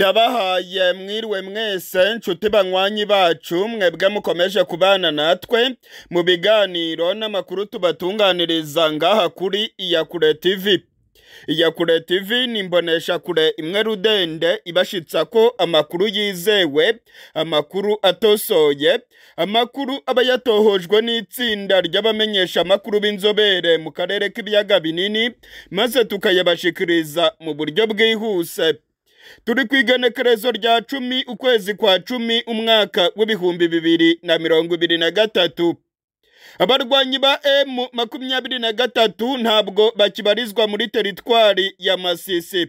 ndabahaye mwiriwe mwese nshuti banywanyi bacu mwebwe mukomeje kubana natwe mu biganiro n'amakuru tubatunganiriza ngaha kuri iyakure tv iyakure tv ni imboneshakure imwe rudende ibashitsa ko amakuru yizewe amakuru atosoye amakuru aba yatohojwe n'itsinda ry'abamenyesha amakuru b'inzobere mu karere k'ibiyaga binini maze tukayabashikiriza mu buryo bwihuse. Turi ku igenekerezo rya cumi ukwezi kwa cumi umwaka w'ibihumbi bibiri na mirongo ibiri na gatatu. Abarwanyi ba emu makumyabiri na gatatu ntabwo bakibarizwa muri teritwari ya masisi.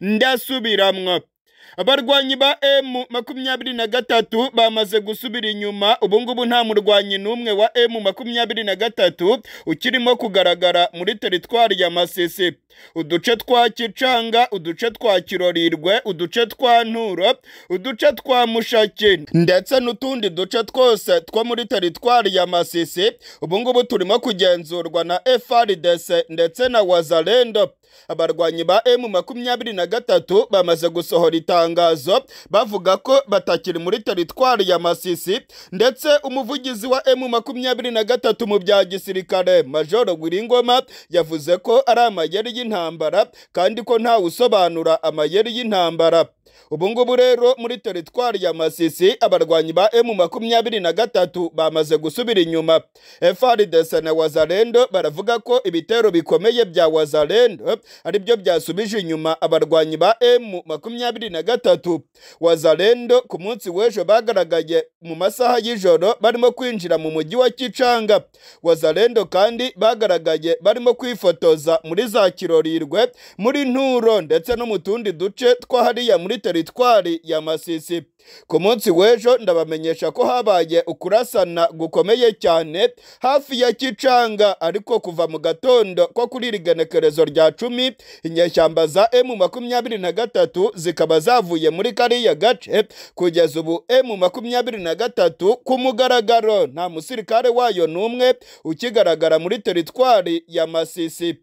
Ndasubiramwo. Abarwanyi ba emu makumyabiri na gatatu bamaze gusubira inyuma ubungubu nta murwanyi n'umwe wa emu makumyabiri na gatatu ukirimo kugaragara muri teritwari ya masisi. Uduce twa kicanga uduce twa kirorirwe uduce twa nturo uduce twa mushaki ndetse n'utundi duce twose two muri teritwari ya masisi ubungubu turimo kugenzurwa na frdc ndetse na wazalendo. Abarwanyi ba emu makumyabiri na gatatu bamaze gusohora itangazo bavuga ko batakiri muri teritwari ya masisi ndetse umuvugizi wa emu makumyabiri na gatatu mu bya gisirikare majoro wiringoma yavuze ko ari amayeri y'intambara kandi ko ntawe usobanura amayeri y'intambara. Ubu ngubu rero muri teritwari ya masisi abarwanyi ba emu makumyabiri na gatatu bamaze gusubira inyuma. Frdc na wazalendo baravuga ko ibitero bikomeye bya wazalendo ari byo byasubije inyuma abarwanyi ba emu makumyabiri na gatatu. Wazalendo ku munsi w'ejo bagaragaye mu masaha y'ijoro barimo kwinjira mu mujyi wa kicanga wazalendo kandi bagaragaye barimo kwifotoza muri za kirorirwe muri nturo ndetse no mu tundi duce two hariya muri teritwari ya masisi. Ku munsi w'ejo ndabamenyesha ko habaye ukurasana gukomeye cyane hafi ya kicanga ariko kuva mu gatondo ko kuri iri genekerezo rya cumi inyeshyamba za emu makumyabiri na gatatu zikaba zavuye muri kariya gace kugeza ubu emu makumyabiri na gatatu ku mugaragaro. Nta musirikare wayo n'umwe ukigaragara muri teritwari ya masisi.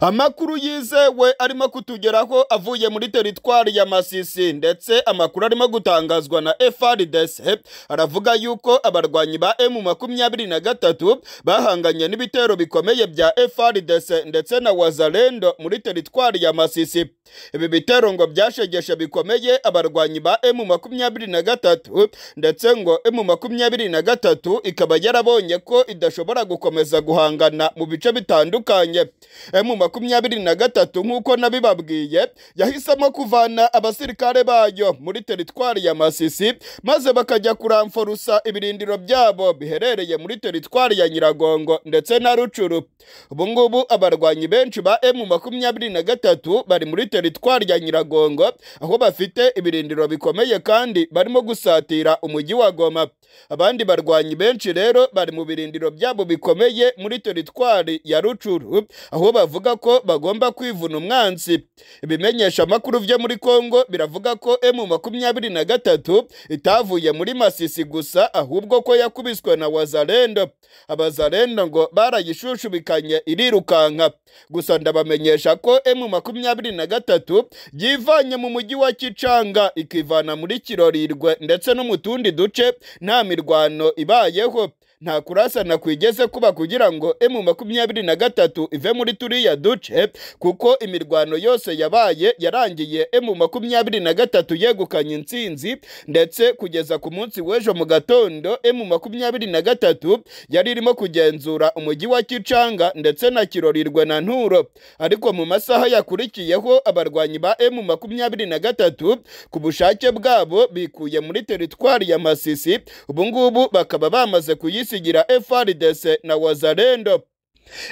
Amakuru yizewe arimo kutugeraho avuye muri teritwari ya masisi ndetse amakuru arimo gutangazwa na frdc aravuga yuko abarwanyi ba emu makumyabiri na gatatu bahanganye n'ibitero bikomeye bya frdc ndetse na wazalendo muri teritwari ya masisi. Ibi bitero ngo byashegeshe bikomeye abarwanyi ba emu makumyabiri na gatatu ndetse ngo emu makumyabiri na gatatu ikaba yarabonye ko idashobora gukomeza guhangana mu bice bitandukanye. Emu makumyabiri na gatatu nk'uko nabibabwiye yahisemo kuvana abasirikare bayo muri teritwari ya masisi maze bakajya kuramforusa ibirindiro byabo biherereye muri teritwari ya nyiragongo ndetse na rucuru ubu ngubu abarwanyi benshi ba emu makumyabiri na gatatu bari muri teritwari ya nyiragongo aho bafite ibirindiro bikomeye kandi barimo gusatira umujyi wa goma. Abandi barwanyi benshi rero bari mu birindiro byabo bikomeye muri teritwari ya rucuru aho bavuga ko bagomba kwivuna umwanzi. Ibimenyesha amakuru byo muri kongo biravuga ko emu makumyabiri na gatatu itavuye muri masisi gusa ahubwo ko yakubiswe na wazalendo abazalendo ngo barayishushubikanye irirukanka. Gusa ndabamenyesha ko emu makumyabiri na gatatu yivanye mu mujyi wa kicanga ikivana muri kirorirwe ndetse no mu tundi duce nta mirwano ibayeho. Nta kurasana kwigeze kuba kugira ngo emu makumyabiri na gatatu ive muri turiya duce kuko imirwano yose yabaye yarangiye emu makumyabiri na gatatu yegukanye intsinzi ndetse kugeza ku munsi w'ejo mu gatondo emu makumyabiri na gatatu yari irimo kugenzura umujyi wa kicanga ndetse na kirorirwe na nturo. Ariko mu masaha yakurikiyeho abarwanyi ba emu makumyabiri na gatatu ku bushake bwabo bikuye muri teritwari ya masisi. Ubu ngubu bakaba bamaze kuyisigira FRDC na wazalendo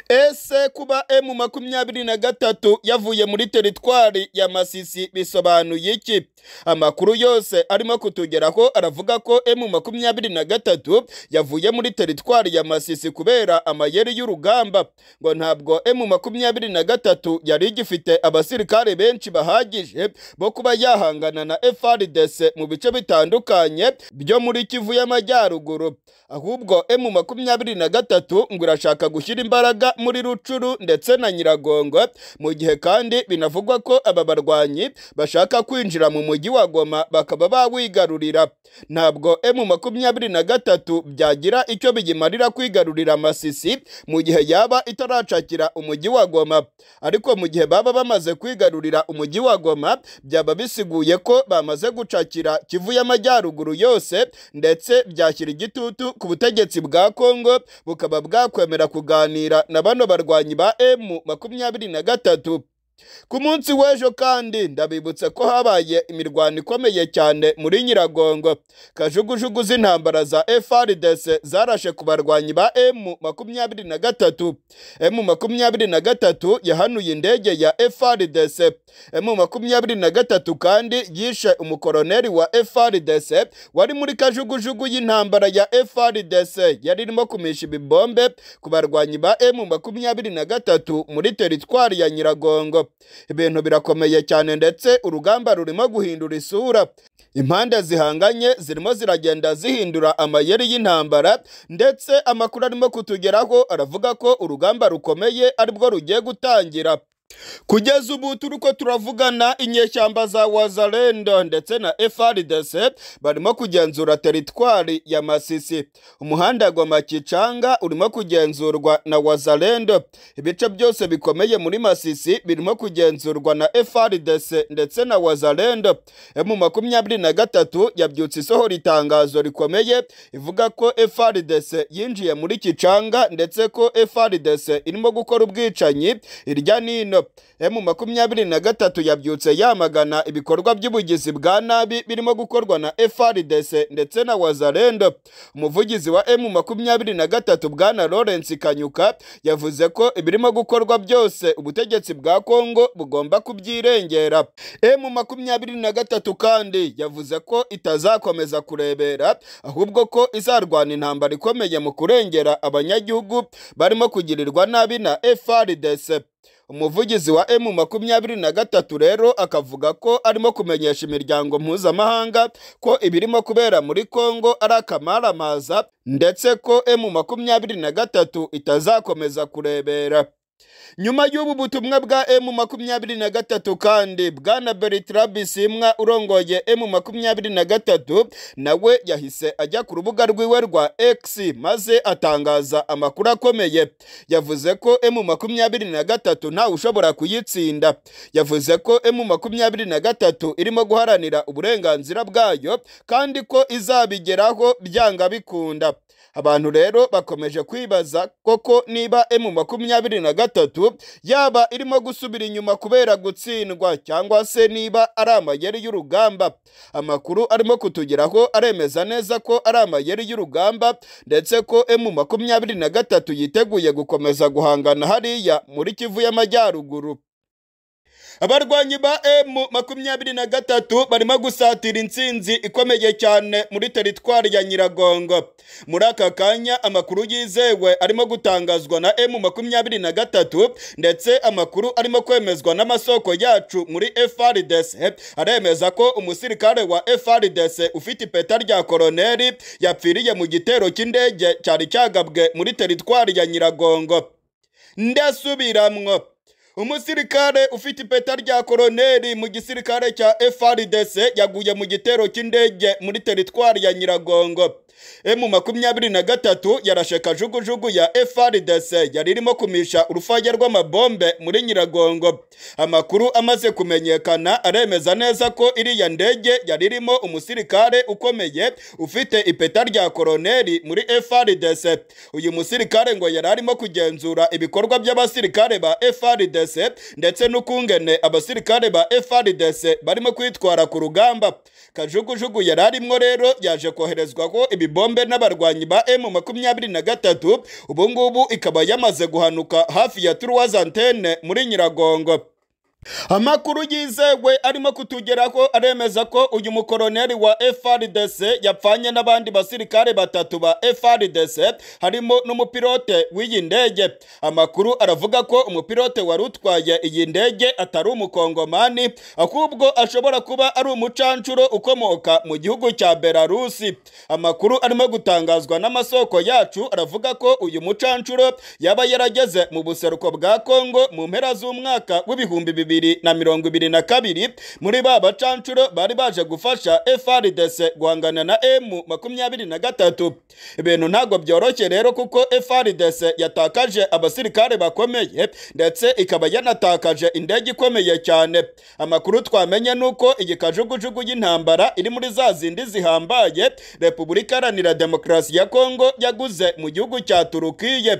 ese kuba emu makumyabiri na gatatu yavuye muri teritwari ya masisi bisobanuye iki? Amakuru yose arimo kutugeraho aravuga ko emu makumyabiri na gatatu yavuye muri teritwari ya masisi kubera amayeri y'urugamba. Ngo ntabwo emu makumyabiri na gatatu yari igifite abasirikare benshi bahagije bo kuba yahangana na FRDC mu bice bitandukanye byo muri kivu y'amajyaruguru. Ahubwo emu makumyabiri na gatatu ngo irashaka gushyira imbaraga imbaraga muri rucuru ndetse na nyiragongo mu gihe kandi binavugwa ko aba barwanyi bashaka kwinjira mu mujyi wa goma bakaba bawigarurira. Ntabwo emu makumyabiri na gatatu byagira icyo biyimarira kwigarurira amasisi mu gihe yaba itaracakira umujyi wa goma. Ariko mu gihe baba bamaze kwigarurira umujyi wa goma byaba bisiguye ko bamaze gucakira kivu y'amajyaruguru yose ndetse byashyira igitutu ku butegetsi bwa kongo bukaba bwakwemera kuganira. Na bano barwanyi ba emu makumyabiri na gatatu. Ku munsi w'ejo kandi ndabibutse ko habaye imirwano ikomeye cyane muri nyiragongo. Kajugujugu z'intambara za FRDC zarashe ku barwanyi ba M makumyabiri na gatatu. M makumyabiri na gatatu yahanuye indege ya FRDC M makumyabiri na gatatu kandi yishe umukoroneri wa FRDC wari muri kajugujugu y'intambara ya FRDC yari irimo kumisha ibibombe ku barwanyi ba M makumyabiri na gatatu muri teritwari ya nyiragongo. Ibintu birakomeye cyane ndetse urugamba rurimo guhindura isura. Impande zihanganye zirimo ziragenda zihindura amayeri y'intambara ndetse amakuru arimo kutugeraho aravuga ko urugamba rukomeye ari bwo rugiye gutangira. Kugeza ubu turi ko turavugana inyeshyamba za wazalendo ndetse na FRDC barimo kugenzura teritwari ya Masisi. Umuhanda wa Makicanga urimo kugenzurwa na wazalendo ibice byose bikomeye muri Masisi birimo kugenzurwa na FRDC ndetse na wazalendo mu makumyabiri na gatatu yabyutse isohora itangazo rikomeye ivuga ko FRDC yinjiye muri Kicanga ndetse ko FRDC irimo gukora ubwicanyi irya nino. Emu makumyabiri na gatatu yabyutse yamagana ibikorwa by'ubugizi bwa nabi birimo gukorwa na FRDC ndetse na wazalendo umuvugizi wa emu makumyabiri na gatatu bwana Lawrence Kanyuka yavuze ko ibirimo gukorwa byose ubutegetsi bwa Kongo bugomba kubyirengera. Emu makumyabiri na gatatu kandi yavuze ko itazakomeza kurebera ahubwo ko izarwana intambara ikomeye mu kurengera abanyagihugu barimo kugirirwa nabi na FRDC umuvugizi wa emu makumyabiri na gatatu rero akavuga ko arimo kumenyesha imiryango mpuzamahanga ko ibirimo kubera muri kongo ari akamaramaza ndetse ko emu makumyabiri na gatatu itazakomeza kurebera. Nyuma y'ubu butumwa bwa emu makumyabiri na gatatu kandi bwana Bertrand Bisimwa urongoye emu makumyabiri na gatatu nawe yahise ajya ku rubuga rwiwe rwa X maze atangaza amakuru akomeye. Yavuze ko emu makumyabiri na gatatu ntawe ushobora kuyitsinda. Yavuze ko emu makumyabiri na gatatu irimo guharanira uburenganzira bwayo kandi ko izabigeraho byanga bikunda. Abantu rero bakomeje kwibaza koko niba emu makumyabiri na gatatu yaba irimo gusubira inyuma kubera gutsindwa cyangwa se niba ari amayeri y'urugamba. Amakuru arimo kutugeraho aremeza neza ko ari amayeri y'urugamba ndetse ko emu makumyabiri na gatatu yiteguye gukomeza guhangana hariya muri kivu y'amajyaruguru. Abarwanyi ba emu makumyabiri na gatatu barimo gusatira intsinzi ikomeye cyane muri teritwari ya nyiragongo. Muri aka kanya amakuru yizewe arimo gutangazwa na emu makumyabiri na gatatu ndetse amakuru arimo kwemezwa n'amasoko yacu muri FRDC aremeza ko umusirikare wa FRDC ufite ipeta rya koroneri yapfiriye mu gitero cy'indege cyari cyagabwe muri teritwari ya nyiragongo. Ndasubiramwo. Umusirikare ufite ipeta rya koroneri mu gisirikare cya FRDC yaguye mu gitero cy'indege muri teritwari ya Nyiragongo. Emu makumyabiri na gatatu yarashe kajugujugu ya FRDC yari irimo kumisha urufaya rw'amabombe muri Nyiragongo. Amakuru amaze kumenyekana aremeza neza ko iriya ndege yari irimo umusirikare ukomeye ufite ipeta rya koroneri muri FRDC uyu musirikare ngo yari arimo kugenzura ibikorwa by'abasirikare ba FRDC ndetse n'ukungene abasirikare ba FRDC barimo kwitwara ku rugamba. Kajugujugu yari arimo rero yaje koherezwaho ibibombe n'abarwanyi ba M makumyabiri na gatatu ubu ngubu ikaba yamaze guhanuka hafi ya Antennes muri Nyiragongo. Amakuru yizewe arimo kutugeraho aremeza ko uyu mukoroneri wa FRDC yapfanye n'abandi basirikare batatu ba FRDC harimo n'umupilote w'iyi ndege. Amakuru aravuga ko umupilote wari utwaye iyi ndege atari umukongomani ahubwo ashobora kuba ari umucancuro ukomoka mu gihugu cya Belarusi. Amakuru arimo gutangazwa n'amasoko yacu aravuga ko uyu mucancuro yaba yarageze mu buseruko bwa Kongo mu mpera z'umwaka w'ibihumbi bibiri na mirongo ibiri na kabiri muri ba bacancuro bari baje gufasha FRDC guhangana na M makumyabiri na gatatu. Ibintu ntabwo byoroshye rero kuko FRDC yatakaje abasirikare bakomeye ndetse ikaba yanatakaje indege ikomeye cyane. Amakuru twamenye nuko igikajugujugu y'intambara iri muri za zindi zihambaye Repubulika Iharanira Demokarasi ya Kongo yaguze mu gihugu cya Turukiye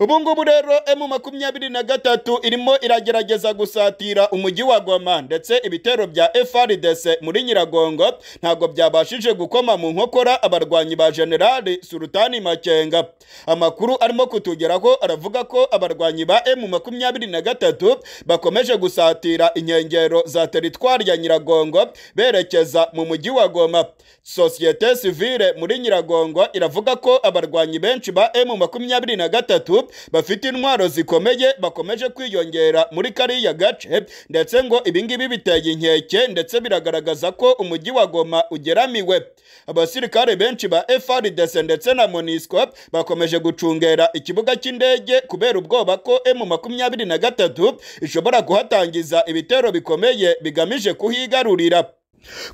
ubu ngubu rero emu makumyabiri na gatatu irimo iragerageza gusatira umujyi wa Goma ndetse ibitero bya FRDC muri Nyiragongo ntabwo byabashije gukoma mu nkokora abarwanyi ba Generali Sultani Makenga. Amakuru arimo kutugeraho aravuga ko abarwanyi ba emu makumyabiri na gatatu bakomeje gusatira inkengero za teritwari ya Nyiragongo berekeza mu mujyi wa Goma. Sosiyete sivile muri Nyiragongo iravuga ko abarwanyi benshi ba emu makumyabiri na gatatu bafite intwaro zikomeye bakomeje kwiyongera muri kariya gace ndetse ngo ibingibi biteye inkeke ndetse biragaragaza ko umujyi wa Goma ugeramiwe. Abasirikare benshi ba FRDC ndetse na MONUSCO bakomeje gucungera ikibuga cy'indege kubera ubwoba ko M makumyabiri na gatatu ishobora kuhatangiza ibitero bikomeye bigamije kuhigarurira.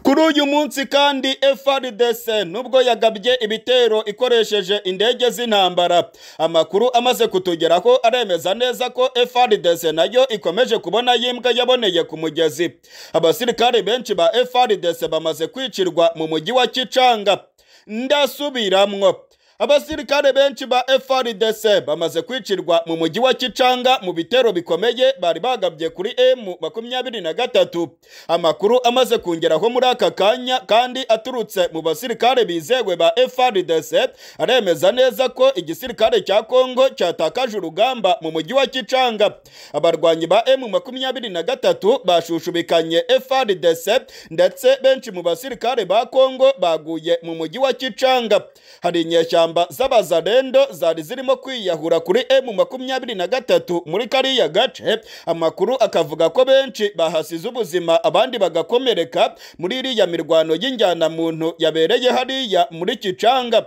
Kuri uyu munsi kandi FRDC nubwo yagabye ibitero ikoresheje indege z'intambara amakuru amaze kutugeraho aremeza neza ko FRDC na yo ikomeje kubona yimbwa yaboneye ku mugezi. Abasirikare benshi ba FRDC bamaze kwicirwa mu mujyi wa Kicanga ndasubiramwo. Abasirikare benshi ba FRDC bamaze kwicirwa mu mujyi wa Kicanga mu bitero bikomeye bari bagabye kuri M makumyabiri na gatatu. Amakuru amaze kungeraho muri aka kanya kandi aturutse mu basirikare bizegwe ba FRDC aremeza neza ko igisirikare cya Kongo cyatakaje urugamba mu mujyi wa Kicanga abarwanyi ba M makumyabiri na gatatu bashushubikanye FRDC ndetse benshi mu basirikare ba Kongo baguye mu mujyi wa Kicanga hari inyeshyamba z'abazarendo zari zirimo kwiyahura kuri M makumyabiri na gatatu muri kariya gace. Amakuru akavuga ko benshi bahasize ubuzima abandi bagakomereka. Muri iriya mirwano y'injyanamuntu yabereye hariya muri Kicanga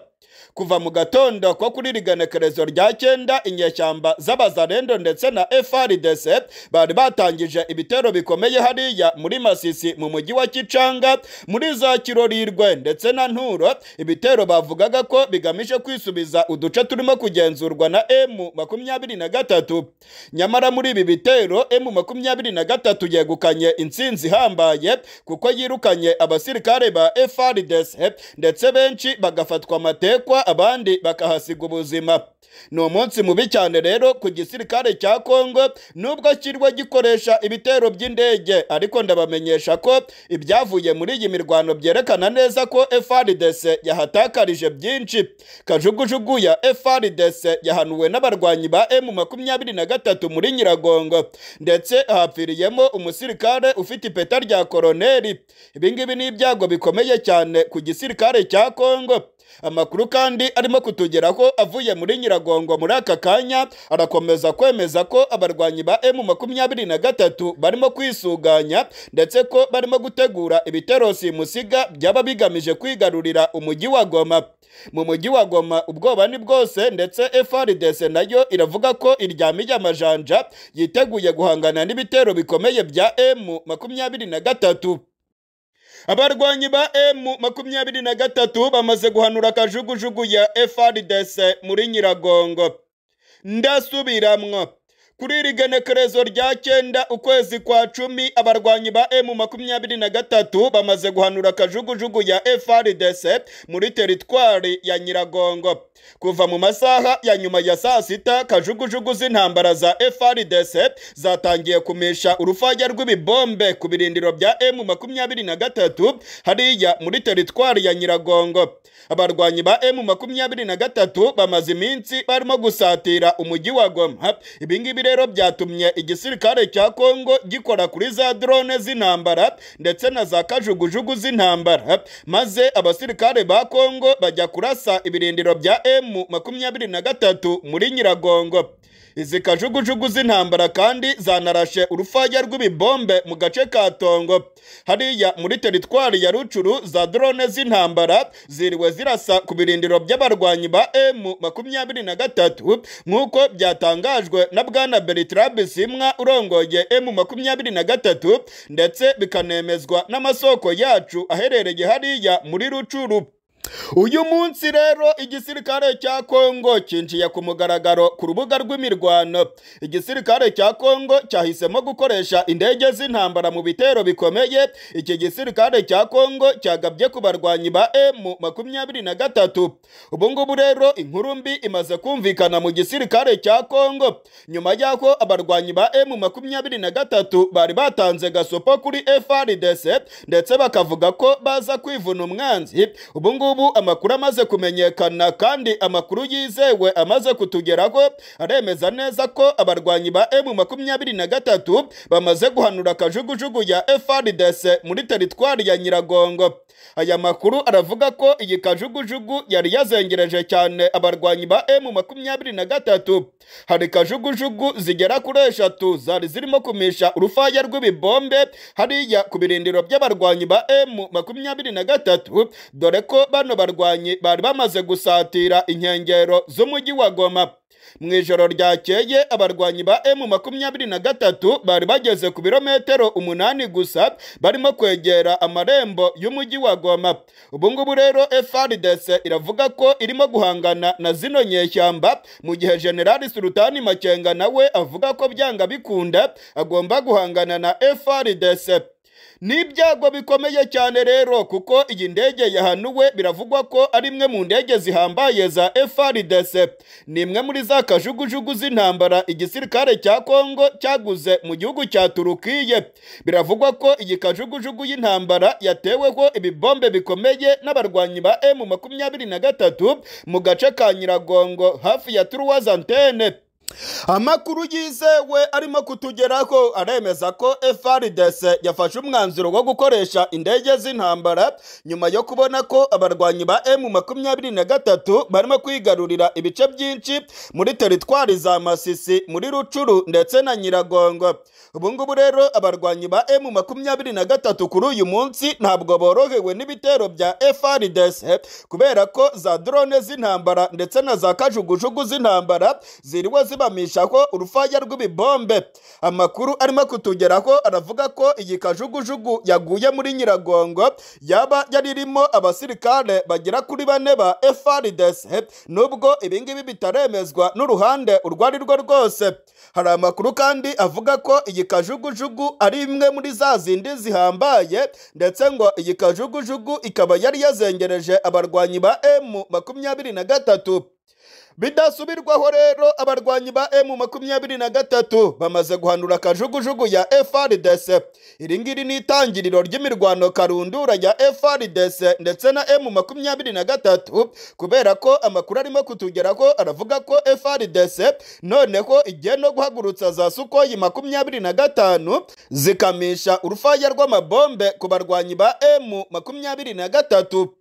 kuva mu gatondo ko kuri riganekerezo rya cyenda inyeshyamba z'abazarendo ndetse na FRDC bari batangije ibitero bikomeye hariya muri Masisi mu mujyi wa Kicanga muri za Kirorirwe ndetse na Nturo. Ibitero bavugaga ko bigamije kwisubiza uduce turimo kugenzurwa na M makumyabiri na gatatu. Nyamara muri ibi bitero M makumyabiri na gatatu yegukanye intsinzi ihambaye kuko yirukanye abasirikare ba FRDC ndetse benshi bagafatwa amatekwa abandi bakahasiga ubuzima. Ni umunsi mubi cyane rero ku gisirikare cya Kongo nubwo kirwa gikoresha ibitero by'indege. Ariko ndabamenyesha ko ibyavuye muri iyi mirwano byerekana neza ko FRDC yahatakarije byinshi. Kajugujugu ya FRDC yahanuwe n'abarwanyi ba M makumyabiri na gatatu muri Nyiragongo. Ndetse hapfiriyemo umusirikare ufite ipeta rya koroneri. Ibingibi ni ibyago bikomeye cyane ku gisirikare cya Kongo. Amakuru kandi arimo kutugeraho avuye muri Nyiragongo muri aka kanya arakomeza kwemeza ko abarwanyi ba M makumyabiri na gatatu barimo kwisuganya ndetse ko barimo gutegura ibitero simusiga byaba bigamije kwigarurira umujyi wa Goma. Mu mujyi wa Goma ubwoba ni bwose ndetse FRDC na yo iravuga ko iryamiye amajanja yiteguye guhangana n'ibitero bikomeye bya M makumyabiri na gatatu. Abarwanyi ba M makumyabiri na gatatu bamaze guhanura akajugujugu ya FRDC muri Nyiragongo. Ndasubiramwo. Kuri iri genekerezo rya cyenda ukwezi kwa cumi abarwanyi ba M makumyabiri na gatatu bamaze guhanura akajugujugu ya FRDC muri teritwari ya Nyiragongo. Kuva mu masaha ya nyuma ya saa sita kajugujugu z'intambara za FRDC zatangiye kumisha urufaya rw'ibibombe ku birindiro bya M makumyabiri na gatatu hariya muri teritwari ya Nyiragongo. Abarwanyi ba M makumyabiri na gatatu bamaze iminsi barimo gusatira umujyi wa Goma. Ibingibi rero byatumye igisirikare cya kongo gikora kuri za drone z'intambara ndetse na za kajugujugu z'intambara. Maze abasirikare ba kongo bajya kurasa ibirindiro bya emu makumyabiri na gatatu muri nyiragongo. Izi kajugujugu z'intambara kandi zanarashe urufaya rw'ibibombe mu gace ka tongo. Hariya muri teritwari ya rucuru za drone z'intambara ziriwe zirasa ku birindiro by'abarwanyi ba emu makumyabiri na gatatu nk'uko byatangajwe na bwana bertrand bisimwa urongoye emu makumyabiri na gatatu ndetse bikanemezwa n'amasoko yacu aherereye hariya muri rucuru. Uyu munsi rero igisirikare cya kongo cyinjiye ku mugaragaro ku rubuga rw'imirwano. Igisirikare cya kongo cyahisemo gukoresha indege z'intambara mu bitero bikomeye. Iki gisirikare cya kongo cyagabye ku barwanyi ba emu makumyabiri na gatatu. Ubu rero inkuru mbi imaze kumvikana mu gisirikare cya kongo. Nyuma y'aho abarwanyi ba emu makumyabiri na gatatu bari batanze gasopo kuri frdc ndetse bakavuga ko baza kwivuna umwanzi. Ubu ubu amakuru amaze kumenyekana kandi amakuru yizewe amaze kutugeraho aremeza neza ko abarwanyi ba emu makumyabiri na gatatu bamaze guhanura akajugujugu ya FRDC muri teritwari ya Nyiragongo. Aya makuru aravuga ko iyi kajugujugu yari yazengereje cyane abarwanyi ba emu makumyabiri na gatatu. Hari kajugujugu zigera kuri eshatu zari zirimo kumisha urufaya rw'ibibombe hariya ku birindiro by'abarwanyi ba emu makumyabiri na gatatu dore ko bano barwanyi bari bamaze gusatira inkengero z'umujyi wa goma. Mu ijoro ryakeye abarwanyi ba emu makumyabiri na gatatu bari bageze ku birometero umunani gusa barimo kwegera amarembo y'umujyi wa goma. Ubu ngubu rero frdc iravuga ko irimo guhangana na zino nyeshyamba mu gihe generali sultani makenga nawe avuga ko byanga bikunda agomba guhangana na frdc ni ibyago bikomeye cyane rero kuko iyi ndege yahanuwe biravugwa ko ari imwe mu ndege zihambaye za FRDC ni imwe muri za kajugujugu z'intambara igisirikare cya Kongo cyaguze mu gihugu cya Turukiye. Biravugwa ko iyi kajugujugu y'intambara yateweho ibibombe bikomeye n'abarwanyi ba M makumyabiri na gatatu mu gace ka Nyiragongo hafi ya Truwazantene amakuru yizewe arimo kutugeraho aremeza ko FRDC yafashe umwanzuro wo gukoresha indege z'intambara nyuma yo kubona ko abarwanyi ba M makumyabiri na gatatu barimo kwigarurira ibice byinshi muri teritwari za Masisi muri Rucuru ndetse na Nyiragongo. Ubu ngubu rero abarwanyi ba M makumyabiri na gatatu kuri uyu munsi ntabwo borohewe n'ibitero bya FRDC kubera ko za drone z'intambara ndetse na za kajugujugu z'intambara ziriwe zibamishaho urufaya rw'ibibombe. Amakuru arimo kutugeraho aravuga ko iyi kajugujugu yaguye muri Nyiragongo yaba yari irimo abasirikare bagera kuri bane ba FRDC nubwo ibingibi bitaremezwa n'uruhande urwo ari rwo rwose. Hari amakuru kandi avuga ko iyi kajugujugu ari imwe muri za zindi zihambaye ndetse ngo iyi kajugujugu ikaba yari yazengereje abarwanyi ba M makumyabiri na gatatu. Bidasubirwaho rero abarwanyi ba emu makumyabiri na gatatu bamaze guhanura akajugujugu ya FRDC iri ngiri ni itangiriro ry'imirwano karundura ya FRDC ndetse na emu makumyabiri na gatatu kubera ko amakuru arimo kutugeraho aravuga ko FRDC noneho igiye no guhagurutsa za sukoyi makumyabiri na gatanu zikamisha urufaya rw'amabombe ku barwanyi ba emu makumyabiri na gatatu.